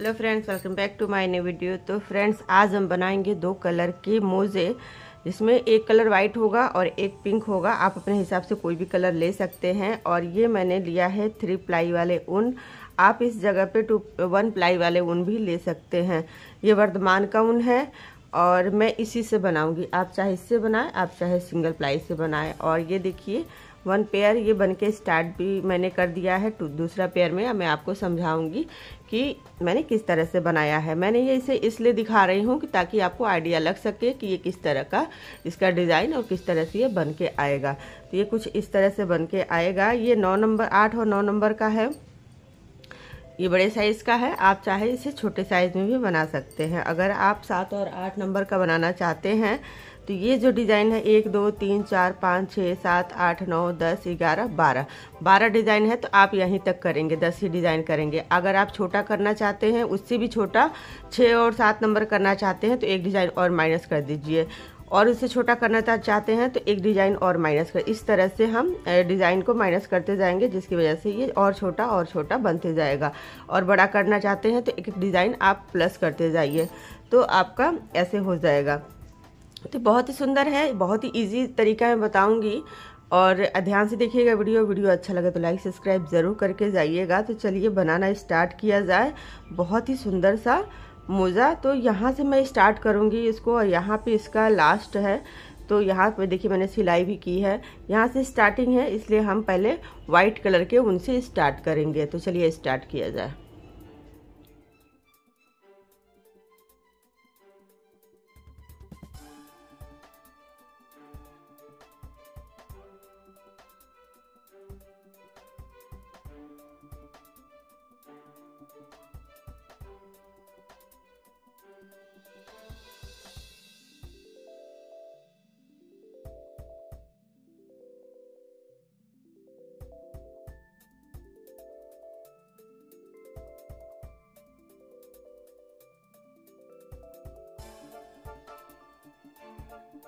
Hello friends welcome back to my new video तो friends आज हम बनाएँगे दो कलर के मोज़े जिसमें एक कलर वाइट होगा और एक पिंक होगा। आप अपने हिसाब से कोई भी कलर ले सकते हैं और ये मैंने लिया है थ्री प्लाई वाले ऊन। आप इस जगह पे टू वन प्लाई वाले ऊन भी ले सकते हैं। ये वर्धमान का ऊन है और मैं इसी से बनाऊँगी। आप चाहे इससे बनाएँ, आप चाहे सिंगल प्लाई से बनाएँ। और ये देखिए वन पेयर ये बन के स्टार्ट भी मैंने कर दिया है दूसरा पेयर में। मैं आपको समझाऊँगी कि मैंने किस तरह से बनाया है। मैंने ये इसे इसलिए दिखा रही हूँ कि ताकि आपको आइडिया लग सके कि ये किस तरह का इसका डिज़ाइन और किस तरह से ये बन के आएगा। तो ये कुछ इस तरह से बन के आएगा। ये नौ नंबर आठ और नौ नंबर का है। ये बड़े साइज़ का है। आप चाहे इसे छोटे साइज़ में भी बना सकते हैं। अगर आप सात और आठ नंबर का बनाना चाहते हैं तो ये जो डिज़ाइन है, एक, दो, तीन, चार, पाँच छः सात, आठ, नौ, दस, ग्यारह, बारह। बारह डिज़ाइन है तो आप यहीं तक करेंगे, दस ही डिज़ाइन करेंगे। अगर आप छोटा करना चाहते हैं, उससे भी छोटा छः और सात नंबर करना चाहते हैं तो एक डिज़ाइन और माइनस कर दीजिए। और उससे छोटा करना चाहते हैं तो एक डिज़ाइन और माइनस कर। इस तरह से हम डिज़ाइन को माइनस करते जाएँगे, जिसकी वजह से ये और छोटा और छोटा बनते जाएगा। और बड़ा करना चाहते हैं तो एक डिज़ाइन आप प्लस करते जाइए तो आपका ऐसे हो जाएगा। तो बहुत ही सुंदर है, बहुत ही इजी तरीका मैं बताऊँगी। और ध्यान से देखिएगा वीडियो वीडियो अच्छा लगे तो लाइक सब्सक्राइब ज़रूर करके जाइएगा। तो चलिए बनाना स्टार्ट किया जाए। बहुत ही सुंदर सा मोज़ा। तो यहाँ से मैं स्टार्ट करूँगी इसको और यहाँ पे इसका लास्ट है। तो यहाँ पे देखिए मैंने सिलाई भी की है। यहाँ से स्टार्टिंग है, इसलिए हम पहले वाइट कलर के उनसे स्टार्ट करेंगे। तो चलिए स्टार्ट किया जाए।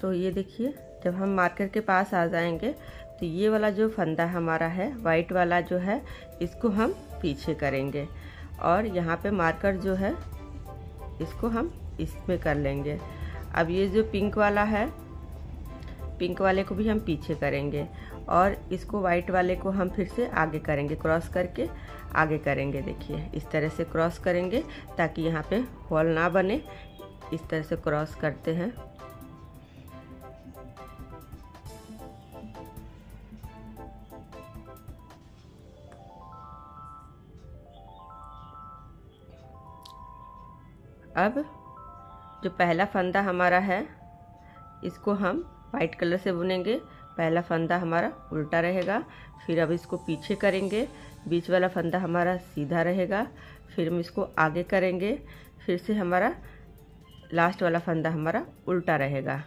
तो ये देखिए, जब हम मार्कर के पास आ जाएँगे तो ये वाला जो फंदा हमारा है वाइट वाला जो है, इसको हम पीछे करेंगे। और यहाँ पे मार्कर जो है, इसको हम इसमें कर लेंगे। अब ये जो पिंक वाला है पिंक वाले को भी हम पीछे करेंगे और इसको वाइट वाले को हम फिर से आगे करेंगे क्रॉस करके आगे करेंगे। देखिए, इस तरह से क्रॉस करेंगे ताकि यहाँ पे हॉल ना बने। इस तरह से क्रॉस करते हैं। अब जो पहला फंदा हमारा है, इसको हम वाइट कलर से बुनेंगे। पहला फंदा हमारा उल्टा रहेगा, फिर अब इसको पीछे करेंगे। बीच वाला फंदा हमारा सीधा रहेगा, फिर हम इसको आगे करेंगे। फिर से हमारा लास्ट वाला फंदा हमारा उल्टा रहेगा।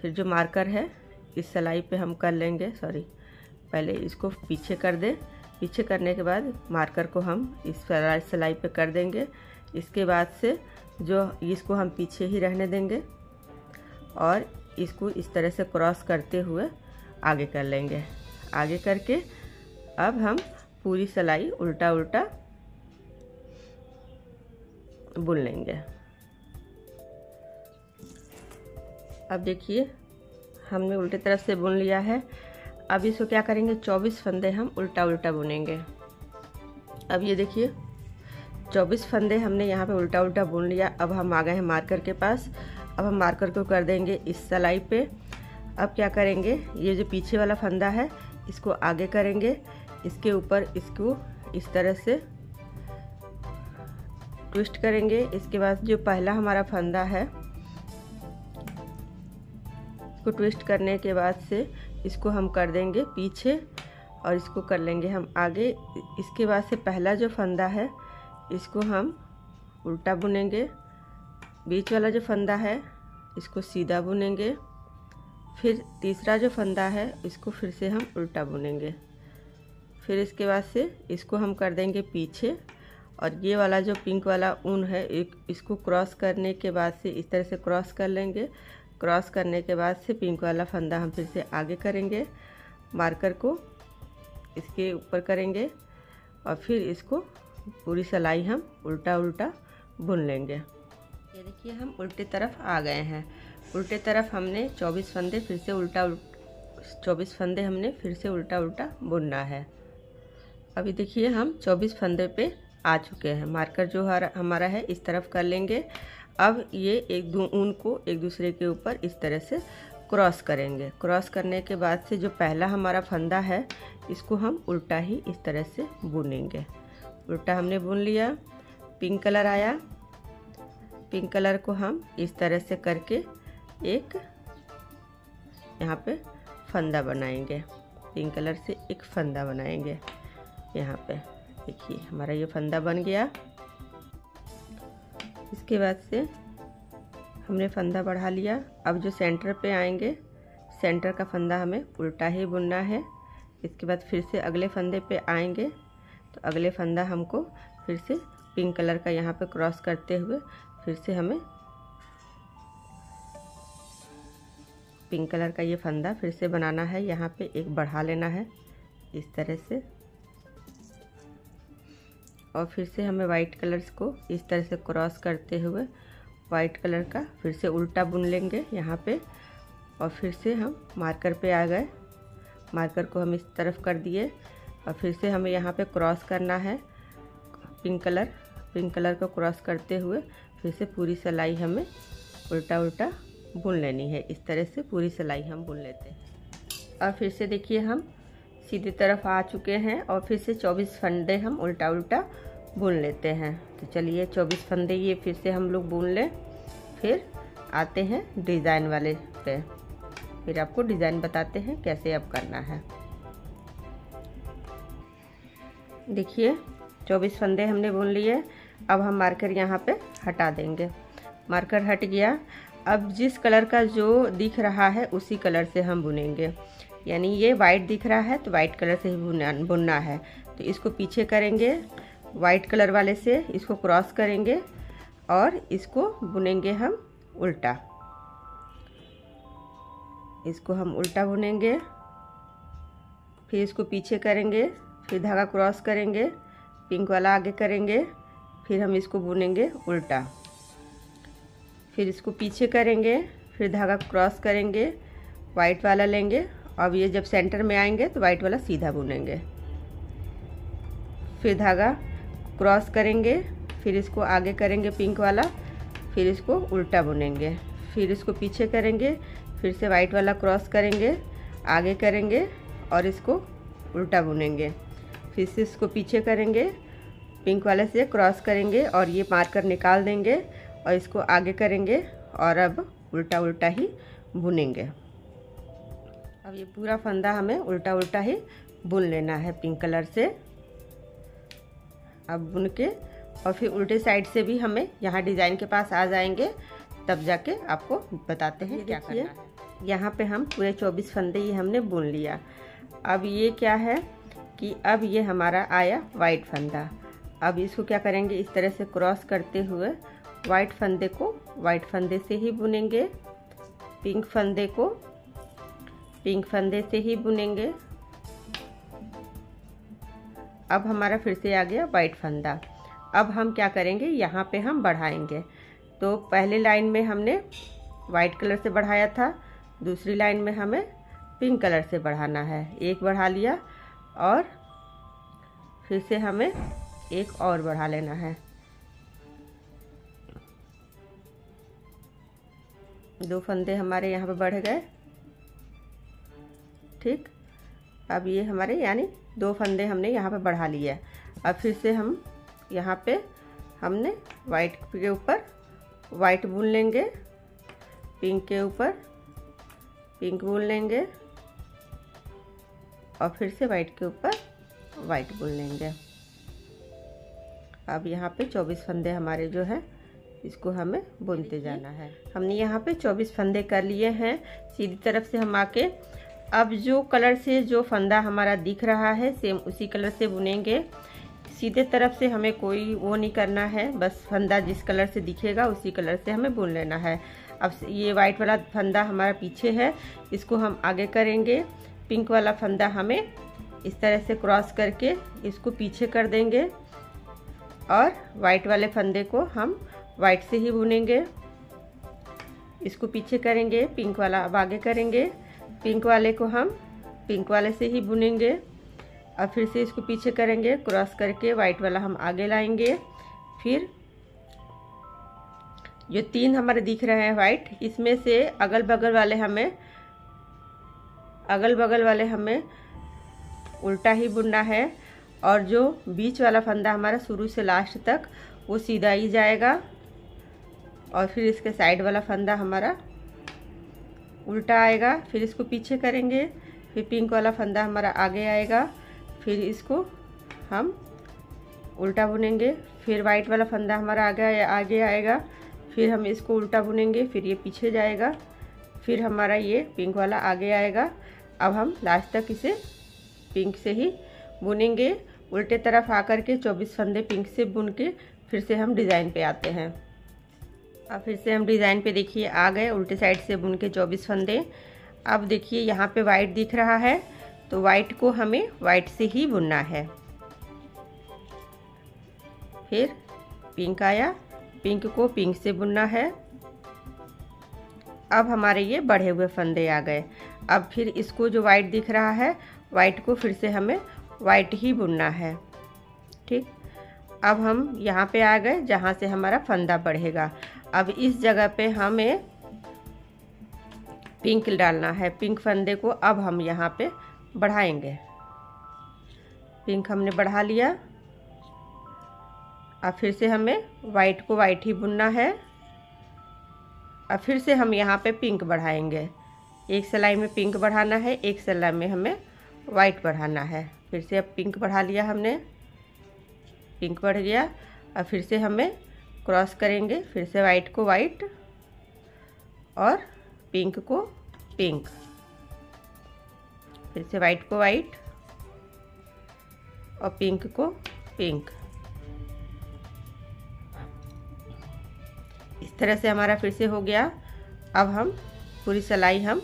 फिर जो मार्कर है, इस सिलाई पे हम कर लेंगे सॉरी पहले इसको पीछे कर दें। पीछे करने के बाद मार्कर को हम इस सिलाई पे कर देंगे। इसके बाद से जो इसको हम पीछे ही रहने देंगे और इसको इस तरह से क्रॉस करते हुए आगे कर लेंगे। आगे करके अब हम पूरी सिलाई उल्टा उल्टा बुन लेंगे। अब देखिए, हमने उल्टे तरफ़ से बुन लिया है। अब इसको क्या करेंगे? 24 फंदे हम उल्टा उल्टा बुनेंगे। अब ये देखिए 24 फंदे हमने यहाँ पे उल्टा उल्टा बुन लिया। अब हम आ गए हैं मार्कर के पास। अब हम मार्कर को कर देंगे इस सलाई पे। अब क्या करेंगे? ये जो पीछे वाला फंदा है, इसको आगे करेंगे। इसके ऊपर इसको इस तरह से ट्विस्ट करेंगे। इसके बाद जो पहला हमारा फंदा है, इसको ट्विस्ट करने के बाद से इसको हम कर देंगे पीछे और इसको कर लेंगे हम आगे। इसके बाद से पहला जो फंदा है इसको हम उल्टा बुनेंगे। बीच वाला जो फंदा है, इसको सीधा बुनेंगे। फिर तीसरा जो फंदा है, इसको फिर से हम उल्टा बुनेंगे। फिर इसके बाद से इसको हम कर देंगे पीछे। और ये वाला जो पिंक वाला ऊन है, एक इसको क्रॉस करने के बाद से इस तरह से क्रॉस कर लेंगे। क्रॉस करने के बाद से पिंक वाला फंदा हम फिर से आगे करेंगे। मार्कर को इसके ऊपर करेंगे और फिर इसको पूरी सलाई हम उल्टा उल्टा बुन लेंगे। ये देखिए, हम उल्टे तरफ़ आ गए हैं। उल्टे तरफ़ हमने 24 फंदे फिर से उल्टा चौबीस फंदे हमने फिर से उल्टा उल्टा बुनना है। अभी देखिए, हम 24 फंदे पे आ चुके हैं। मार्कर जो हमारा है, इस तरफ़ कर लेंगे। अब ये एक दो, ऊन को एक दूसरे के ऊपर इस तरह से क्रॉस करेंगे। क्रॉस करने के बाद से जो पहला हमारा फंदा है, इसको हम उल्टा ही इस तरह से बुनेंगे। उल्टा हमने बुन लिया। पिंक कलर आया। पिंक कलर को हम इस तरह से करके एक यहाँ पे फंदा बनाएँगे। पिंक कलर से एक फंदा बनाएँगे। यहाँ पे देखिए, हमारा ये फंदा बन गया। इसके बाद से हमने फंदा बढ़ा लिया। अब जो सेंटर पे आएँगे, सेंटर का फंदा हमें उल्टा ही बुनना है। इसके बाद फिर से अगले फंदे पे आएँगे। अगले फंदा हमको फिर से पिंक कलर का यहाँ पे क्रॉस करते हुए फिर से हमें पिंक कलर का ये फंदा फिर से बनाना है। यहाँ पे एक बढ़ा लेना है इस तरह से। और फिर से हमें वाइट कलर्स को इस तरह से क्रॉस करते हुए वाइट कलर का फिर से उल्टा बुन लेंगे यहाँ पे। और फिर से हम मार्कर पे आ गए। मार्कर को हम इस तरफ़ कर दिए। और फिर से हमें यहाँ पे क्रॉस करना है। पिंक कलर पिंक कलर को क्रॉस करते हुए फिर से पूरी सिलाई हमें उल्टा उल्टा बुन लेनी है। इस तरह से पूरी सिलाई हम बुन लेते हैं। और फिर से देखिए हम सीधी तरफ़ आ चुके हैं और फिर से 24 फंदे हम उल्टा उल्टा बुन लेते हैं। तो चलिए 24 फंदे ये फिर से हम लोग बुन लें। फिर आते हैं डिज़ाइन वाले पे। फिर आपको डिज़ाइन बताते हैं कैसे अब करना है। देखिए 24 फंदे हमने बुन लिए। अब हम मार्कर यहाँ पे हटा देंगे। मार्कर हट गया। अब जिस कलर का जो दिख रहा है, उसी कलर से हम बुनेंगे। यानी ये वाइट दिख रहा है तो वाइट कलर से ही बुना, बुनना है। तो इसको पीछे करेंगे वाइट कलर वाले से इसको क्रॉस करेंगे और इसको बुनेंगे हम उल्टा। इसको हम उल्टा बुनेंगे। फिर इसको पीछे करेंगे। फिर धागा क्रॉस करेंगे, पिंक वाला आगे करेंगे, फिर हम इसको बुनेंगे उल्टा। फिर इसको पीछे करेंगे, फिर धागा क्रॉस करेंगे, वाइट वाला लेंगे। अब ये जब सेंटर में आएँगे तो वाइट वाला सीधा बुनेंगे। फिर धागा क्रॉस करेंगे, फिर इसको आगे करेंगे पिंक वाला, फिर इसको उल्टा बुनेंगे। फिर इसको पीछे करेंगे, फिर से वाइट वाला क्रॉस करेंगे, आगे करेंगे और इसको उल्टा बुनेंगे। फिर से इसको पीछे करेंगे पिंक वाले से क्रॉस करेंगे और ये मार्कर निकाल देंगे और इसको आगे करेंगे और अब उल्टा उल्टा ही बुनेंगे। अब ये पूरा फंदा हमें उल्टा उल्टा ही बुन लेना है पिंक कलर से। अब बुन के और फिर उल्टे साइड से भी हमें यहाँ डिज़ाइन के पास आ जाएँगे तब जाके आपको बताते हैं क्या करना है। यहाँ पे हम पूरे 24 फंदे ये हमने बुन लिया। अब ये क्या है? कि अब ये हमारा आया वाइट फंदा। अब इसको क्या करेंगे? इस तरह से क्रॉस करते हुए वाइट फंदे को वाइट फंदे से ही बुनेंगे। पिंक फंदे को पिंक फंदे से ही बुनेंगे। अब हमारा फिर से आ गया वाइट फंदा। अब हम क्या करेंगे? यहाँ पे हम बढ़ाएँगे। तो पहले लाइन में हमने वाइट कलर से बढ़ाया था। दूसरी लाइन में हमें पिंक कलर से बढ़ाना है। एक बढ़ा लिया। और फिर से हमें एक और बढ़ा लेना है। दो फंदे हमारे यहाँ पे बढ़ गए। ठीक? अब ये हमारे, यानी दो फंदे हमने यहाँ पे बढ़ा लिया अब फिर से हम यहाँ पे, हमने वाइट के ऊपर वाइट बुन लेंगे। पिंक के ऊपर पिंक बुन लेंगे। और फिर से वाइट के ऊपर वाइट बुन लेंगे। अब यहाँ पे 24 फंदे हमारे जो है इसको हमें बुनते जाना है। हमने यहाँ पे 24 फंदे कर लिए हैं सीधी तरफ़ से हम आके अब जो कलर से जो फंदा हमारा दिख रहा है सेम उसी कलर से बुनेंगे। सीधे तरफ़ से हमें कोई वो नहीं करना है बस फंदा जिस कलर से दिखेगा उसी कलर से हमें बुन लेना है। अब ये वाइट वाला फंदा हमारा पीछे है इसको हम आगे करेंगे। पिंक वाला फंदा हमें इस तरह से क्रॉस करके इसको पीछे कर देंगे और वाइट वाले फंदे को हम वाइट से ही बुनेंगे। इसको पीछे करेंगे, पिंक वाला अब आगे करेंगे। पिंक वाले को हम पिंक वाले से ही बुनेंगे और फिर से इसको पीछे करेंगे, क्रॉस करके वाइट वाला हम आगे लाएँगे। फिर जो तीन हमारे दिख रहे हैं वाइट, इसमें से अगल बगल वाले हमें अगल बगल वाले हमें उल्टा ही बुनना है और जो बीच वाला फंदा हमारा शुरू से लास्ट तक, वो सीधा ही जाएगा और फिर इसके साइड वाला फंदा हमारा उल्टा आएगा, फिर इसको पीछे करेंगे, फिर पिंक वाला फंदा हमारा आगे आएगा, फिर इसको हम उल्टा बुनेंगे, फिर वाइट वाला फंदा हमारा आगे आगे आएगा, फिर हम इसको उल्टा बुनेंगे, फिर ये पीछे जाएगा। फिर हमारा ये पिंक वाला आगे आएगा। अब हम लास्ट तक इसे पिंक से ही बुनेंगे। उल्टे तरफ़ आकर के 24 फंदे पिंक से बुन के फिर से हम डिज़ाइन पे आते हैं। अब फिर से हम डिज़ाइन पे देखिए, आ गए उल्टे साइड से बुन के 24 फंदे। अब देखिए, यहाँ पे वाइट दिख रहा है तो वाइट को हमें वाइट से ही बुनना है। फिर पिंक आया पिंक को पिंक से बुनना है। अब हमारे ये बढ़े हुए फंदे आ गए। अब फिर इसको जो वाइट दिख रहा है वाइट को फिर से हमें वाइट ही बुनना है। ठीक? अब हम यहाँ पे आ गए जहाँ से हमारा फंदा बढ़ेगा। अब इस जगह पे हमें पिंक डालना है। पिंक फंदे को अब हम यहाँ पे बढ़ाएँगे। पिंक हमने बढ़ा लिया। अब फिर से हमें वाइट को वाइट ही बुनना है। अब फिर से हम यहाँ पे पिंक बढ़ाएँगे। एक सिलाई में पिंक बढ़ाना है, एक सिलाई में हमें वाइट बढ़ाना है। फिर से अब पिंक बढ़ा लिया हमने। पिंक बढ़ गया। अब फिर से हमें क्रॉस करेंगे। फिर से वाइट को वाइट और पिंक को पिंक फिर से वाइट को वाइट और पिंक को पिंक इस तरह से हमारा फिर से हो गया। अब हम पूरी सिलाई हम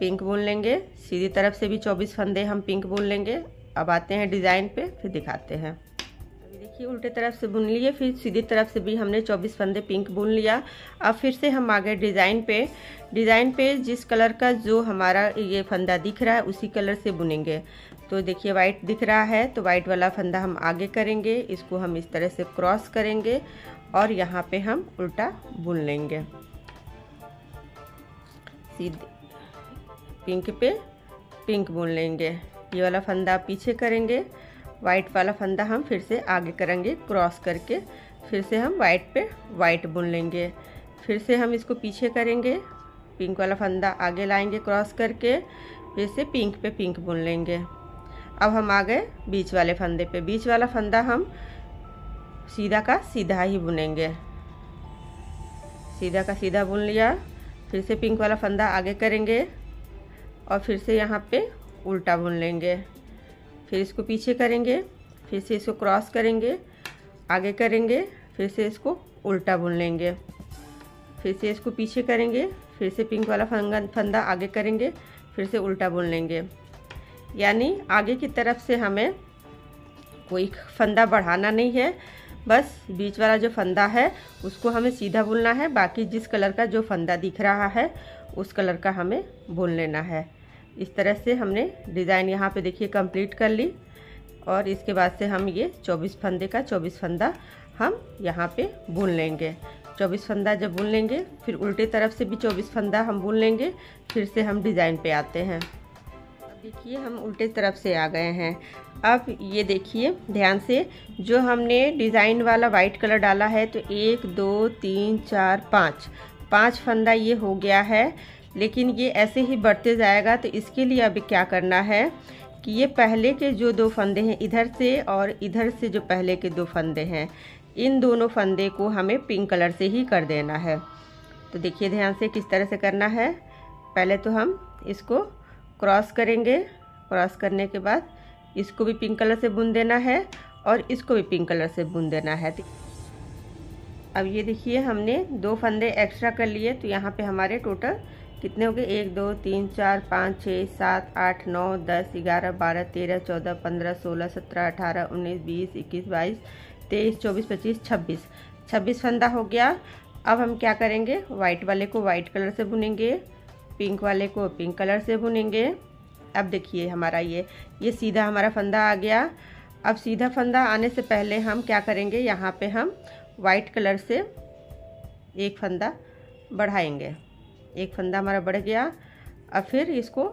पिंक बुन लेंगे। सीधी तरफ़ से भी 24 फंदे हम पिंक बुन लेंगे। अब आते हैं डिज़ाइन पे, फिर दिखाते हैं। अभी देखिए, उल्टे तरफ़ से बुन लिए, फिर सीधी तरफ़ से भी हमने 24 फंदे पिंक बुन लिया। अब फिर से हम आ गए डिज़ाइन पे। डिज़ाइन पे जिस कलर का जो हमारा ये फंदा दिख रहा है, उसी कलर से बुनेंगे। तो देखिए वाइट दिख रहा है तो वाइट वाला फंदा हम आगे करेंगे। इसको हम इस तरह से क्रॉस करेंगे। और यहाँ पे हम उल्टा बुन लेंगे। सीधे पिंक पे पिंक बुन लेंगे। ये वाला फंदा पीछे करेंगे। वाइट वाला फंदा हम फिर से आगे करेंगे, क्रॉस करके। फिर से हम वाइट पे वाइट बुन लेंगे। फिर से हम इसको पीछे करेंगे। पिंक वाला फंदा आगे लाएँगे क्रॉस करके। फिर से पिंक पे पिंक बुन लेंगे। अब हम आ गए बीच वाले फंदे पे। बीच वाला फंदा हम सीधा का सीधा ही बुनेंगे। सीधा का सीधा बुन लिया, फिर से पिंक वाला फंदा आगे करेंगे और फिर से यहाँ पे उल्टा बुन लेंगे। फिर इसको पीछे करेंगे, फिर से इसको क्रॉस करेंगे, आगे करेंगे, फिर से इसको उल्टा बुन लेंगे। फिर से इसको पीछे करेंगे, फिर से पिंक वाला फंगा फंदा आगे करेंगे, फिर से उल्टा बुन लेंगे। यानी आगे की तरफ़ से हमें कोई फंदा बढ़ाना नहीं है। बस, बीच वाला जो फंदा है, उसको हमें सीधा बुनना है। बाकी जिस कलर का जो फंदा दिख रहा है, उस कलर का हमें बुन लेना है। इस तरह से हमने डिज़ाइन यहाँ पे देखिए कंप्लीट कर ली। और इसके बाद से हम ये 24 फंदे का 24 फंदा हम यहाँ पे बुन लेंगे। 24 फंदा जब बुन लेंगे, फिर उल्टे तरफ़ से भी 24 फंदा हम बुन लेंगे, फिर से हम डिज़ाइन पे आते हैं। देखिए, हम उल्टे तरफ़ से आ गए हैं। अब ये देखिए, ध्यान से, जो हमने डिज़ाइन वाला वाइट कलर डाला है तो एक, दो, तीन, चार, पाँच। पाँच फंदा ये हो गया है, लेकिन ये ऐसे ही बढ़ते जाएगा तो इसके लिए अभी क्या करना है कि ये पहले के जो दो फंदे हैं, इधर से और इधर से जो पहले के दो फंदे हैं, इन दोनों फंदे को हमें पिंक कलर से ही कर देना है। तो देखिए, ध्यान से किस तरह से करना है। पहले तो हम इसको क्रॉस करेंगे। क्रॉस करने के बाद इसको भी पिंक कलर से बुन देना है और इसको भी पिंक कलर से बुन देना है। अब ये देखिए, हमने दो फंदे एक्स्ट्रा कर लिए तो यहाँ पे हमारे टोटल कितने हो गए? एक, दो, तीन, चार, पाँच, छः, सात, आठ, नौ, दस, ग्यारह, बारह, तेरह, चौदह, पंद्रह, सोलह, सत्रह, अठारह, उन्नीस, बीस, इक्कीस, बाईस, तेईस, चौबीस, पच्चीस, छब्बीस। छब्बीस फंदा हो गया। अब हम क्या करेंगे? वाइट वाले को वाइट कलर से बुनेंगे। पिंक वाले को पिंक कलर से बुनेंगे। अब देखिए हमारा ये ये सीधा हमारा फंदा आ गया। अब सीधा फंदा आने से पहले हम क्या करेंगे? यहाँ पे हम वाइट कलर से एक फंदा बढ़ाएँगे। एक फंदा हमारा बढ़ गया। अब फिर इसको,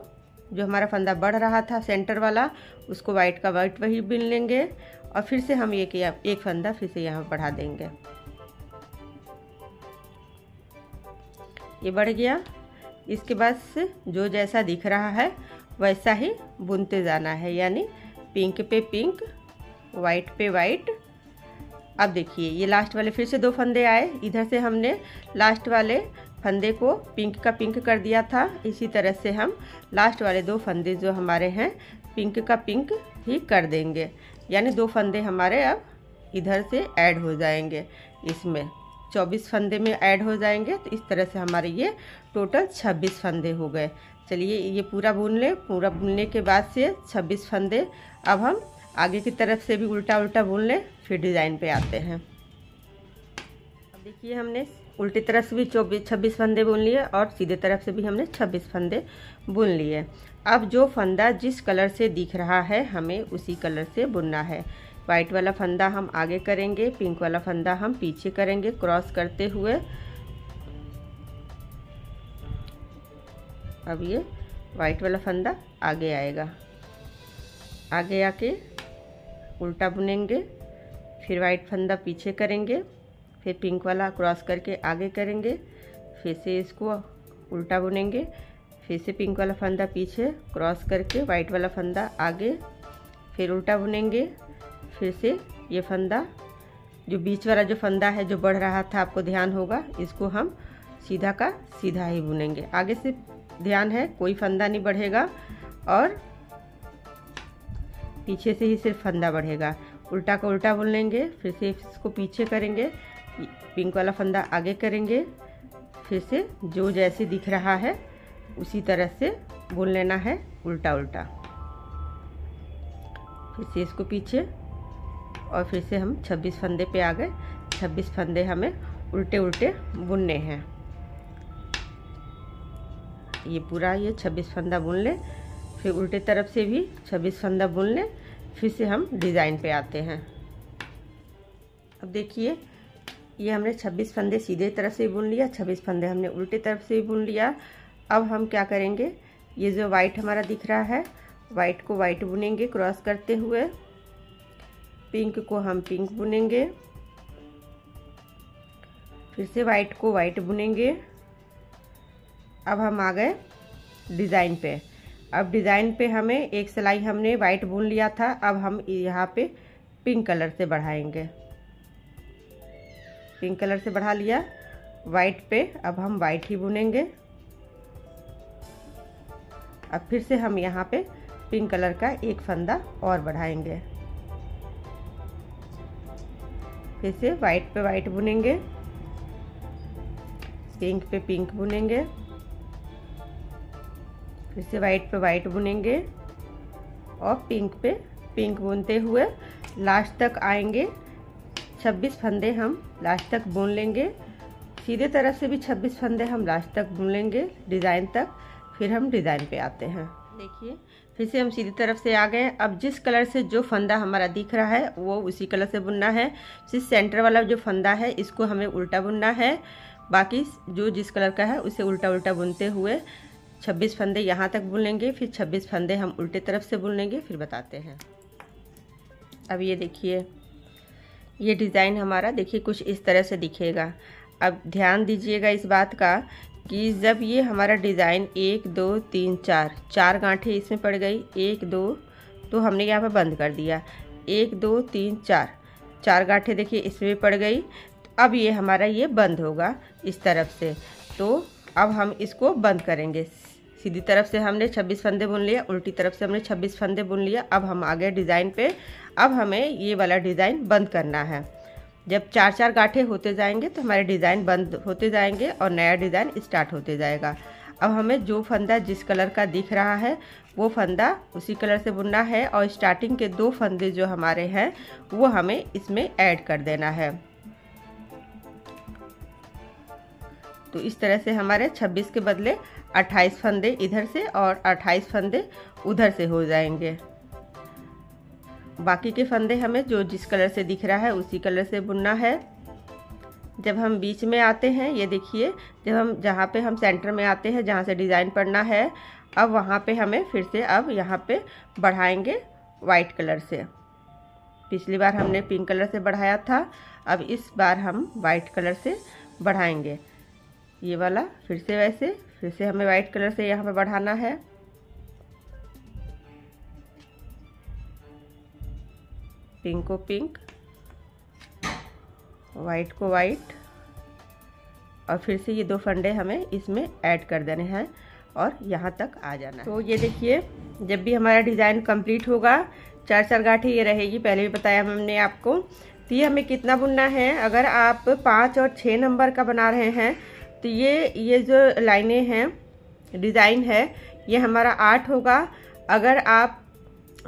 जो हमारा फंदा बढ़ रहा था सेंटर वाला, उसको वाइट का वाइट वही बिन लेंगे। और फिर से हम एक एक फंदा फिर से यहाँ बढ़ा देंगे। ये बढ़ गया। इसके बाद जो जैसा दिख रहा है, वैसा ही बुनते जाना है, यानी पिंक पे पिंक वाइट पे वाइट अब देखिए, ये लास्ट वाले फिर से दो फंदे आए। इधर से हमने लास्ट वाले फंदे को पिंक का पिंक कर दिया था। इसी तरह से हम लास्ट वाले दो फंदे जो हमारे हैं पिंक का पिंक ही कर देंगे। यानी दो फंदे हमारे अब इधर से ऐड हो जाएँगे इसमें। चौबीस फंदे में ऐड हो जाएँगे तो इस तरह से हमारे ये टोटल छब्बीस फंदे हो गए। चलिए, ये पूरा बुन लें। पूरा बुनने के बाद से छब्बीस फंदे, अब हम आगे की तरफ़ से भी उल्टा उल्टा बुन लें, फिर डिज़ाइन पे आते हैं। अब देखिए, हमने उल्टी तरफ़ से भी चौबीस, छब्बीस फंदे बुन लिए और सीधे तरफ़ से भी हमने छब्बीस फंदे बुन लिए। अब जो फंदा जिस कलर से दिख रहा है, हमें उसी कलर से बुनना है। वाइट वाला फंदा हम आगे करेंगे पिंक वाला फंदा हम पीछे करेंगे क्रॉस करते हुए। अब ये वाइट वाला फंदा आगे आएगा। आगे आके उल्टा बुनेंगे, फिर वाइट फंदा पीछे करेंगे, फिर पिंक वाला क्रॉस करके आगे करेंगे, फिर से इसको उल्टा बुनेंगे, फिर से पिंक वाला फंदा पीछे क्रॉस करके वाइट वाला फंदा आगे, फिर उल्टा बुनेंगे फिर से ये फंदा, जो बीच वाला जो फंदा है, जो बढ़ रहा था, आपको ध्यान होगा, इसको हम सीधा का सीधा ही बुनेंगे। आगे से ध्यान है, कोई फंदा नहीं बढ़ेगा और पीछे से ही सिर्फ़ फंदा बढ़ेगा। उल्टा का उल्टा बुन लेंगे, फिर से इसको पीछे करेंगे, पिंक वाला फंदा आगे करेंगे, फिर से जो जैसे दिख रहा है, उसी तरह से बुन लेना है उल्टा उल्टा फिर से इसको पीछे और फिर से हम 26 फंदे पे आ गए। 26 फंदे हमें उल्टे उल्टे बुनने हैं। ये पूरा ये 26 फंदा बुन लें, फिर उल्टे तरफ़ से भी 26 फंदा बुन लें, फिर से हम डिज़ाइन पे आते हैं। अब देखिए, ये हमने 26 फंदे सीधे तरफ़ से बुन लिया 26 फंदे हमने उल्टे तरफ़ से भी बुन लिया। अब हम क्या करेंगे? ये जो वाइट हमारा दिख रहा है वाइट को वाइट बुनेंगे क्रॉस करते हुए। पिंक को हम पिंक बुनेंगे। फिर से वाइट को वाइट बुनेंगे। अब हम आ गए डिज़ाइन पे। अब डिज़ाइन पे हमें एक सिलाई हमने वाइट बुन लिया था। अब हम यहाँ पे पिंक कलर से बढ़ाएँगे। पिंक कलर से बढ़ा लिया। वाइट पे अब हम वाइट ही बुनेंगे। अब फिर से हम यहाँ पे पिंक कलर का एक फंदा और बढ़ाएँगे। फिर से वाइट पे वाइट बुनेंगे। पिंक पे पिंक बुनेंगे। फिर से वाइट पे वाइट बुनेंगे और पिंक पे पिंक बुनते हुए लास्ट तक आएँगे। 26 फंदे हम लास्ट तक बुन लेंगे। सीधे तरफ़ से भी 26 फंदे हम लास्ट तक बुन लेंगे डिज़ाइन तक। फिर हम डिज़ाइन पे आते हैं। देखिए फिर से हम सीधी तरफ़ से आ गए। अब जिस कलर से जो फंदा हमारा दिख रहा है, वो उसी कलर से बुनना है। फिर सेंटर वाला जो फंदा है, इसको हमें उल्टा बुनना है। बाकी जो जिस कलर का है, उसे उल्टा उल्टा बुनते हुए 26 फंदे यहाँ तक बुन लेंगे। फिर 26 फंदे हम उल्टे तरफ़ से बुन लेंगे, फिर बताते हैं। अब ये देखिए, ये डिज़ाइन हमारा देखिए कुछ इस तरह से दिखेगा। अब ध्यान दीजिएगा इस बात का कि जब ये हमारा डिज़ाइन एक, दो, तीन, चार चार गांठे इसमें पड़ गई, एक, दो तो हमने यहाँ पर बंद कर दिया। एक, दो, तीन, चार चार गांठे देखिए इसमें पड़ गई। अब ये हमारा ये बंद होगा इस तरफ़ से। तो अब हम इसको बंद करेंगे। सीधी तरफ़ से हमने 26 फंदे बुन लिया उल्टी तरफ़ से हमने 26 फंदे बुन लिया अब हम आ गए डिज़ाइन पे, अब हमें ये वाला डिज़ाइन बंद करना है। जब चार चार गाठे होते जाएँगे तो हमारे डिज़ाइन बंद होते जाएँगे और नया डिज़ाइन स्टार्ट होते जाएगा। अब हमें जो फंदा जिस कलर का दिख रहा है, वो फंदा उसी कलर से बुनना है और स्टार्टिंग के दो फंदे जो हमारे हैं, वो हमें इसमें ऐड कर देना है। तो इस तरह से हमारे 26 के बदले 28 फंदे इधर से और 28 फंदे उधर से हो जाएँगे। बाकी के फंदे हमें जो जिस कलर से दिख रहा है उसी कलर से बुनना है। जब हम बीच में आते हैं, ये देखिए, जब हम, जहाँ पे हम सेंटर में आते हैं, जहाँ से डिज़ाइन पड़ना है, अब वहाँ पे हमें फिर से, अब यहाँ पे बढ़ाएँगे वाइट कलर से। पिछली बार हमने पिंक कलर से बढ़ाया था, अब इस बार हम वाइट कलर से बढ़ाएँगे। ये वाला, फिर से वैसे, फिर से हमें वाइट कलर से यहाँ पर बढ़ाना है। पिंक को पिंक वाइट को वाइट और फिर से ये दो फंडे हमें इसमें ऐड कर देने हैं और यहाँ तक आ जाना है। तो ये देखिए, जब भी हमारा डिज़ाइन कंप्लीट होगा चार चार गाठी ये रहेगी, पहले भी बताया हमने आपको। तो ये हमें कितना बुनना है? अगर आप पाँच और छः नंबर का बना रहे हैं तो ये ये जो लाइनें हैं, डिज़ाइन है, ये हमारा आठ होगा। अगर आप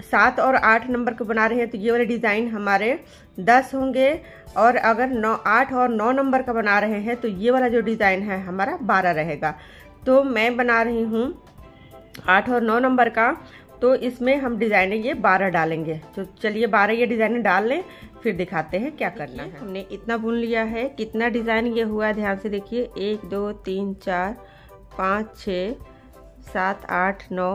सात और आठ नंबर के बना रहे हैं तो ये वाले डिज़ाइन हमारे दस होंगे। और अगर नौ आठ और नौ नंबर का बना रहे हैं तो ये वाला जो डिज़ाइन है हमारा बारह रहेगा। तो मैं बना रही हूँ आठ और नौ नंबर का तो इसमें हम डिज़ाइन ये बारह डालेंगे। तो चलिए बारह ये डिज़ाइन डाल लें फिर दिखाते हैं क्या करना है। हमने इतना बुन लिया है कितना डिज़ाइन ये हुआ ध्यान से देखिए एक दो तीन चार पाँच छ सात आठ नौ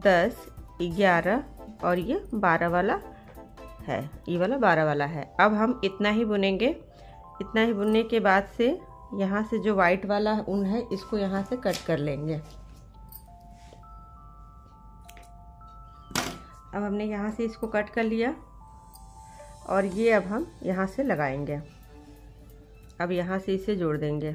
दस ग्यारह और ये बारह वाला है, ये वाला बारह वाला है। अब हम इतना ही बुनेंगे। इतना ही बुनने के बाद से यहाँ से जो वाइट वाला ऊन है, इसको यहाँ से कट कर लेंगे। अब हमने यहाँ से इसको कट कर लिया और ये अब हम यहाँ से लगाएँगे। अब यहाँ से इसे जोड़ देंगे।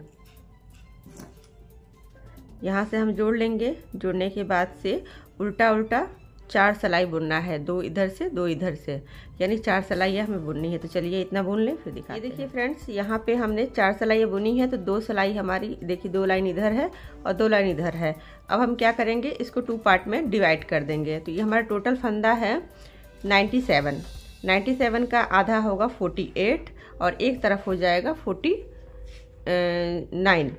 यहाँ से हम जोड़ लेंगे। जोड़ने के बाद से उल्टा उल्टा चार सलाई बुनना है दो इधर से दो इधर से। यानी चार सलाइयाँ हमें बुननी है तो चलिए इतना बुन लें फिर दिखा देखिए फ्रेंड्स यहाँ पे हमने चार सलाइयाँ बुनी है तो दो सलाई हमारी देखिए दो लाइन इधर है और दो लाइन इधर है। अब हम क्या करेंगे इसको टू पार्ट में डिवाइड कर देंगे। तो ये हमारा टोटल फंदा है नाइन्टी सेवन नाइन्टी सेवन का आधा होगा फोर्टी एट और एक तरफ़ हो जाएगा फोर्टी नाइन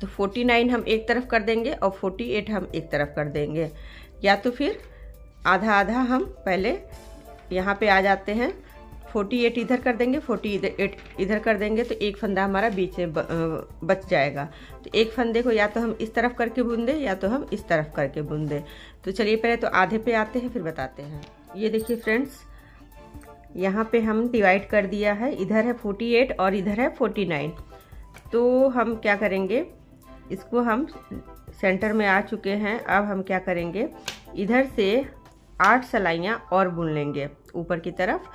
तो फोर्टी नाइन हम एक तरफ़ कर देंगे और फोर्टी एट हम एक तरफ़ कर देंगे। या तो फिर आधा आधा हम पहले यहाँ पे आ जाते हैं। फोर्टी एट इधर कर देंगे, फोर्टी इधर एट इधर कर देंगे तो एक फंदा हमारा बीच में बच जाएगा। तो एक फंदे को या तो हम इस तरफ़ करके बुन दें या तो हम इस तरफ़ करके बुन दें तो चलिए पहले तो आधे पे आते हैं, फिर बताते हैं। ये देखिए फ्रेंड्स, यहाँ पे हम डिवाइड कर दिया है। इधर है फोर्टी एट और इधर है फोर्टी नाइन। तो हम क्या करेंगे? इसको हम सेंटर में आ चुके हैं। अब हम क्या करेंगे? इधर से आठ सलाइयाँ और बुन लेंगे ऊपर की तरफ़।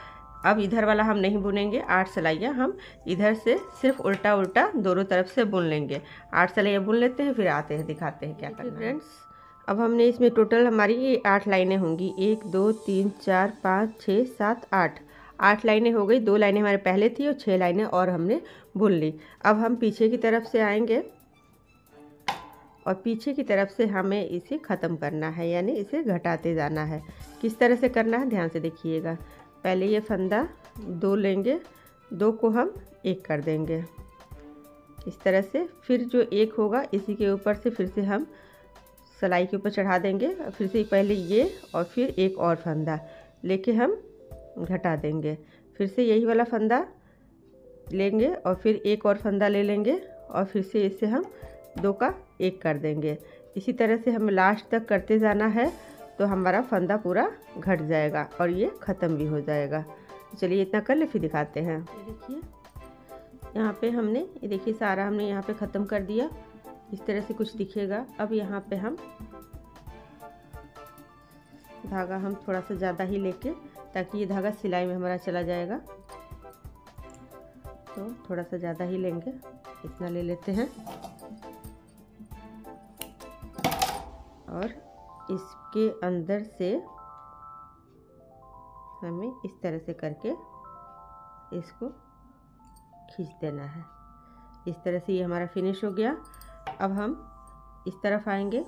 अब इधर वाला हम नहीं बुनेंगे आठ सलाइयाँ हम इधर से सिर्फ़ उल्टा उल्टा दोनों तरफ़ से बुन लेंगे। आठ सलाइयाँ बुन लेते हैं फिर आते हैं दिखाते हैं क्या करना फ्रेंड्स अब हमने इसमें टोटल हमारी आठ लाइनें होंगी। एक दो तीन चार पाँच छः सात आठ। आठ लाइनें हो गई दो लाइनें हमारे पहले थी और छः लाइनें और हमने बुन ली। अब हम पीछे की तरफ़ से आएँगे। और पीछे की तरफ़ से हमें इसे ख़त्म करना है, यानी इसे घटाते जाना है। किस तरह से करना है, ध्यान से देखिएगा। पहले ये फंदा दो लेंगे, दो को हम एक कर देंगे। इस तरह से फिर जो एक होगा, इसी के ऊपर से फिर से हम सिलाई के ऊपर चढ़ा देंगे, फिर से पहले ये और फिर एक और फंदा लेके हम घटा देंगे। फिर से यही वाला फंदा लेंगे और फिर एक और फंदा ले लेंगे और फिर से इसे हम दो का एक कर देंगे। इसी तरह से हमें लास्ट तक करते जाना है तो हमारा फंदा पूरा घट जाएगा और ये ख़त्म भी हो जाएगा। चलिए इतना कर ले, फिर दिखाते हैं। देखिए, यहाँ पे हमने, ये देखिए सारा हमने यहाँ पे ख़त्म कर दिया। इस तरह से कुछ दिखेगा। अब यहाँ पे हम धागा हम थोड़ा सा ज़्यादा ही लेके, ताकि ये धागा सिलाई में हमारा चला जाएगा। तो थोड़ा सा ज़्यादा ही लेंगे, इतना ले लेते हैं। और इसके अंदर से हमें इस तरह से करके इसको खींच देना है। इस तरह से ये हमारा फिनिश हो गया। अब हम इस तरफ़ आएँगे।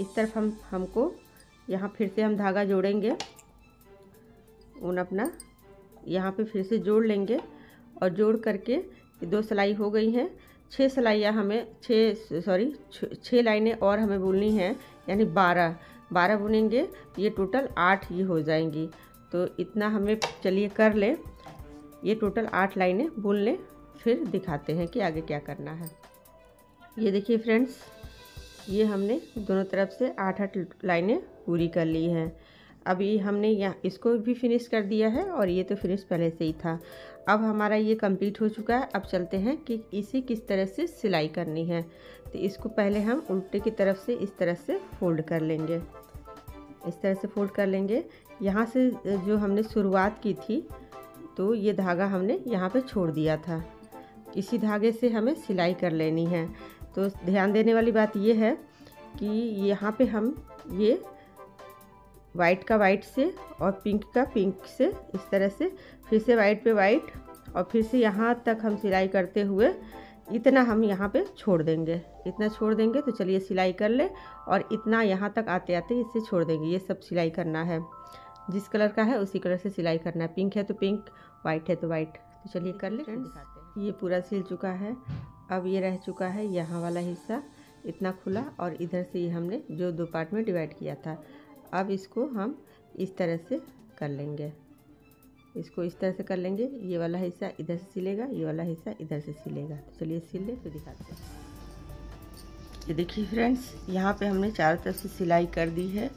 इस तरफ़ हम, हमको यहाँ फिर से हम धागा जोड़ेंगे। ऊन अपना यहाँ पे फिर से जोड़ लेंगे और जोड़ करके दो सिलाई हो गई हैं। छः सिलाइयाँ हमें छः सॉरी छः लाइनें और हमें बुननी हैं। यानी बारह बारह बुनेंगे ये टोटल आठ ये हो जाएँगी। तो इतना हमें चलिए कर ले। ये टोटल आठ लाइनें बुन लें, फिर दिखाते हैं कि आगे क्या करना है। ये देखिए फ्रेंड्स ये हमने दोनों तरफ़ से आठ आठ लाइनें पूरी कर ली हैं। ये हमने यहाँ, इसको भी फिनिश कर दिया है और ये तो फिनिश पहले से ही था। अब हमारा ये कंप्लीट हो चुका है। अब चलते हैं कि इसे किस तरह से सिलाई करनी है। तो इसको पहले हम उल्टे की तरफ़ से इस तरह से फोल्ड कर लेंगे। इस तरह से फोल्ड कर लेंगे। यहाँ से जो हमने शुरुआत की थी तो ये धागा हमने यहाँ पे छोड़ दिया था। इसी धागे से हमें सिलाई कर लेनी है। तो ध्यान देने वाली बात ये है कि यहाँ पे हम ये वाइट का वाइट से और पिंक का पिंक से इस तरह से, फिर से वाइट पे वाइट और फिर से यहाँ तक हम सिलाई करते हुए इतना हम यहाँ पे छोड़ देंगे। इतना छोड़ देंगे तो चलिए सिलाई कर ले और इतना यहाँ तक आते आते इसे छोड़ देंगे। ये सब सिलाई करना है। जिस कलर का है उसी कलर से सिलाई करना है। पिंक है तो पिंक वाइट है तो वाइट। तो चलिए कर ले। ये पूरा सिल चुका है। अब ये रह चुका है यहाँ वाला हिस्सा। इतना खुला और इधर से ये हमने जो दो पार्ट में डिवाइड किया था। अब इसको हम इस तरह से कर लेंगे। इसको इस तरह से कर लेंगे। ये वाला हिस्सा इधर से सिलेगा, ये वाला हिस्सा इधर से सिलेगा। तो चलिए सिल ले फिर दिखाते हैं। ये देखिए फ्रेंड्स यहाँ पे हमने चारों तरफ़ से सिलाई कर दी है।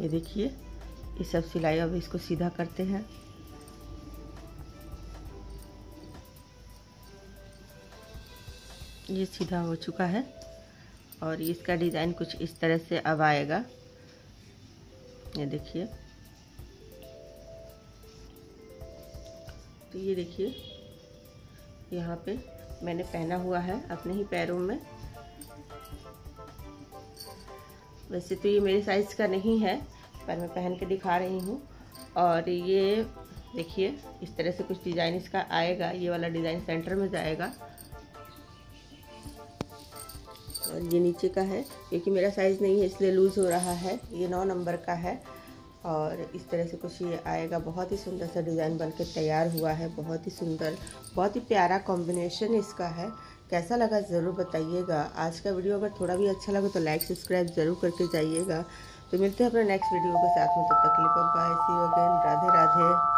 ये देखिए, ये सब सिलाई अब इसको सीधा करते हैं। ये सीधा हो चुका है और इसका डिज़ाइन कुछ इस तरह से अब आएगा। ये देखिए। तो ये देखिए, यहाँ पे मैंने पहना हुआ है अपने ही पैरों में। वैसे तो ये मेरे साइज़ का नहीं है, पर मैं पहन के दिखा रही हूँ। और ये देखिए, इस तरह से कुछ डिज़ाइन इसका आएगा, ये वाला डिज़ाइन सेंटर में जाएगा। और ये नीचे का है, क्योंकि मेरा साइज़ नहीं है, इसलिए लूज़ हो रहा है। ये नौ नंबर का है। और इस तरह से कुछ ये आएगा। बहुत ही सुंदर सा डिज़ाइन बन के तैयार हुआ है। बहुत ही सुंदर, बहुत ही प्यारा कॉम्बिनेशन इसका है। कैसा लगा ज़रूर बताइएगा। आज का वीडियो अगर थोड़ा भी अच्छा लगा तो लाइक सब्सक्राइब ज़रूर करके जाइएगा। तो मिलते हैं अपने नेक्स्ट वीडियो के साथ में। तब तक bye see again Radhe Radhe